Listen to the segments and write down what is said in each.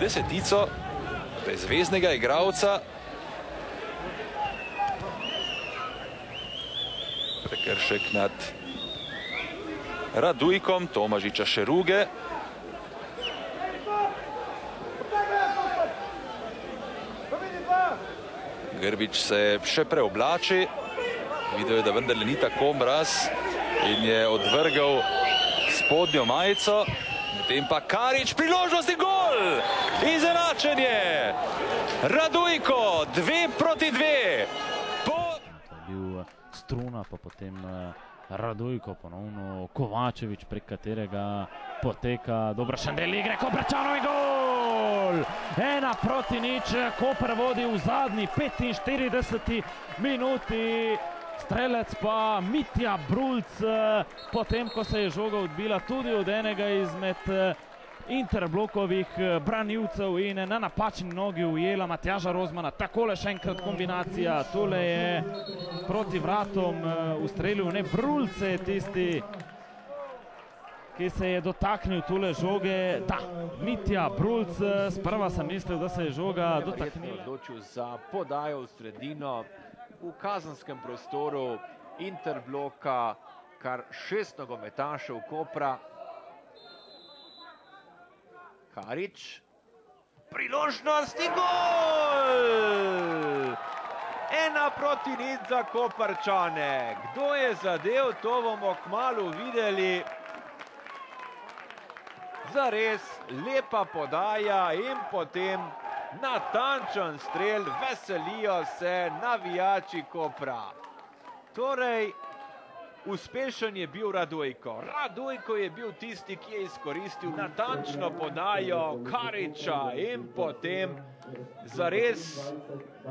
desetico zvezdnega igralca. Prekršek nad Radujkom, Tomažiča Šeruge. Grbič se še preoblači. Videl je, da vendarle ni tako mraz in je odvrgal spodnjo majico. Medtem pa Karič, priložnost in gol! Izenačenje! Radujko, dve proti dve. Po... Bil Struna, pa potem Radujko, ponovno Kovačevič, prek katerega poteka dobra šandel igre, Koperčanov in gol! Ena proti nič, Koper vodi v zadnji 45 minuti. Strelec pa Mitja Brulc, potem ko se je žoga odbila tudi od enega izmed interblokovih branilcev in na napačni nogi ujela Matjaža Rozmana. Takole še enkrat kombinacija, tole je proti vratom ustrelil, ne Brulce je tisti, ki se je dotaknil tole žoge. Da, Mitja Brulc, sprva sem mislil, da se je žoga dotaknila. Odločil za podajo v sredino, v kazanskem prostoru Interbloka, kar šest nogometašev Kopra. Karič, priložnost in gol! Ena proti nič za Koparčane. Kdo je zadev, to bomo kmalu videli. Zares lepa podaja in potem natančen strel, veselijo se navijači Kopra. Torej, uspešen je bil Radojko. Radojko je bil tisti, ki je izkoristil natančno podajo Kariča in potem zares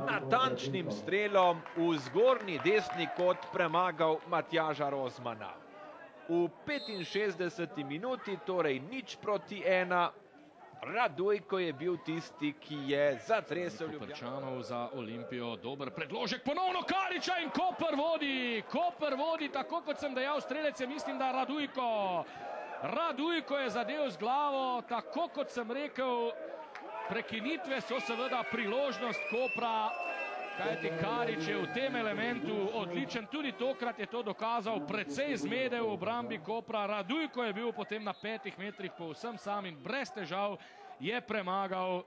natančnim strelom v zgornji desni kot premagal Matjaža Rozmana. V 65 minuti, torej nič proti ena, Radojko je bil tisti, ki je zatresel Ljubljano. Koperčanov za Olimpijo, dober predložek, ponovno Kariča in Koper vodi. Koper vodi, tako kot sem dejal, strelec je mislim, da Radujko. Radujko je zadev z glavo, tako kot sem rekel, prekinitve so seveda priložnost Kopra, kajti Karič je v tem elementu odličen, tudi tokrat je to dokazal, precej zmede v obrambi Kopra, Radujko je bil potem na petih metrih povsem sam in brez težav je premagal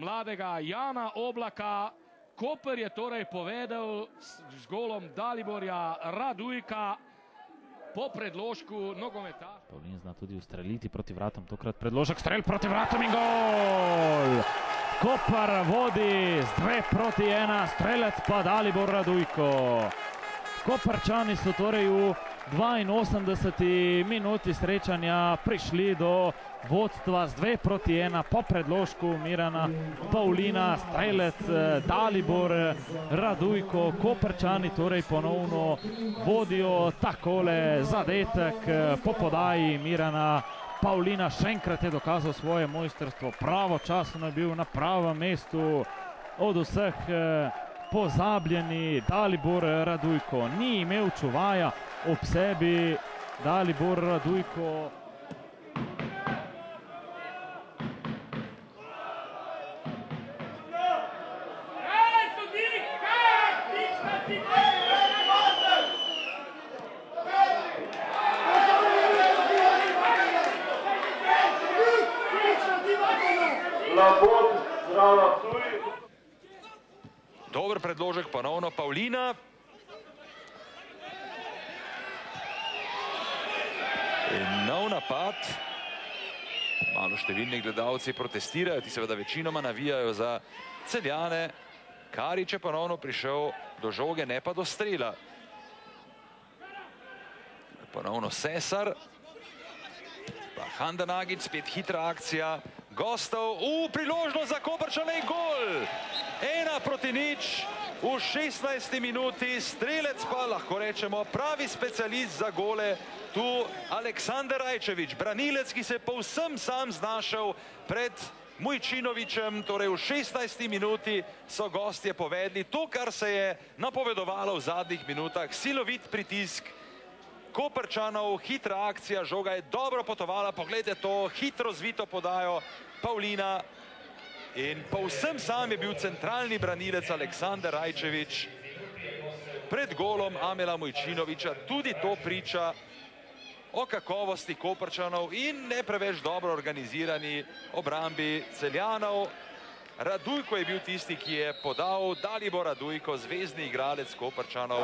mladega Jana Oblaka. Koper je torej povedal z golom Daliborja Radujka po predložku nogometa. Pavlin zna tudi ustreliti proti vratom, tokrat predložek, strel proti vratom in gol! Kopar vodi z dve proti ena, strelec pa Dalibor Radujko. Koparčani so torej v 82 minuti srečanja prišli do vodstva z dve proti ena po predložku Mirana Pavlina, strelec Dalibor Radujko. Koparčani torej ponovno vodijo takole zadetek po podaji Mirana Pavlina. Še enkrat je dokazal svoje mojstrstvo, pravočasno je bil na pravem mestu od vseh pozabljeni Dalibor Radujko. Ni imel čuvaja ob sebi Dalibor Radujko. Dober predložek, ponovno Pavlina. In nov napad. Malo številni gledalci protestirajo, ti seveda večinoma navijajo za celjane. Karič je ponovno prišel do žoge, ne pa do strela. Ponovno Sesar. Pa Handanagic, spet hitra akcija. Gostov, u, priložnost za Koprčane in gol! Ena proti nič v 16. minuti, strelec pa lahko rečemo pravi specialist za gole, tu Aleksandar Rajčevič, branilec, ki se je povsem sam znašel pred Mujčinovičem, torej v 16. minuti so gostje povedli to, kar se je napovedovalo v zadnjih minutah, silovit pritisk Koprčanov, hitra akcija, žoga je dobro potovala, pogledajte to, hitro zvito podajo Pavlina In povsem sam je bil centralni branilec Aleksandar Rajčevič pred golom Amela Mojčinoviča. Tudi to priča o kakovosti Koprčanov in ne preveč dobro organizirani obrambi Celjanov. Radujko je bil tisti, ki je podal, Dalibor Radujko, zvezdni igralec Koprčanov.